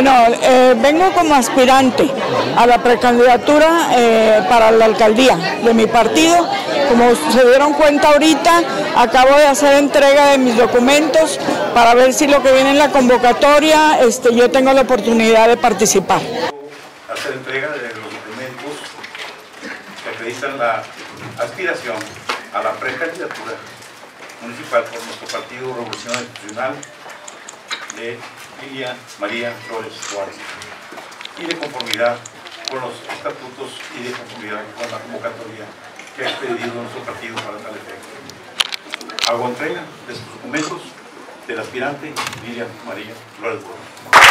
Bueno, eh, vengo como aspirante a la precandidatura eh, para la alcaldía de mi partido. Como se dieron cuenta ahorita, acabo de hacer entrega de mis documentos para ver si lo que viene en la convocatoria, este, yo tengo la oportunidad de participar. Hacer entrega de los documentos que acreditan la aspiración a la precandidatura municipal por nuestro Partido Revolucionario Institucional de Lilia María Flores Suárez y de conformidad con los estatutos y de conformidad con la convocatoria que ha expedido nuestro partido para tal efecto. Hago entrega de estos documentos del aspirante Lilia María Flores Suárez.